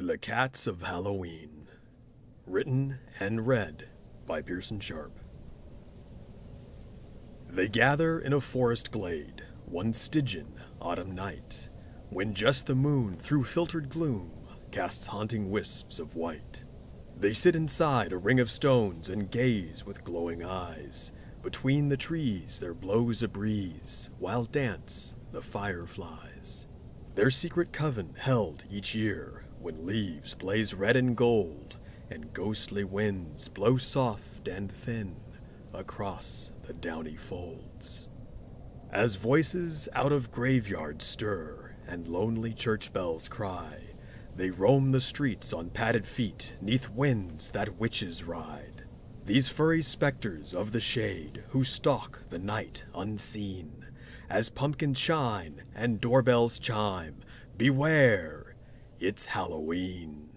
The Cats of Halloween. Written and read by Pearson Sharp. They gather in a forest glade, one Stygian autumn night, when just the moon through filtered gloom casts haunting wisps of white. They sit inside a ring of stones and gaze with glowing eyes. Between the trees there blows a breeze, while dance the fireflies. Their secret coven held each year when leaves blaze red and gold and ghostly winds blow soft and thin across the downy folds. As voices out of graveyards stir and lonely church bells cry, they roam the streets on padded feet neath winds that witches ride. These furry specters of the shade who stalk the night unseen, as pumpkins shine and doorbells chime, beware, it's Halloween.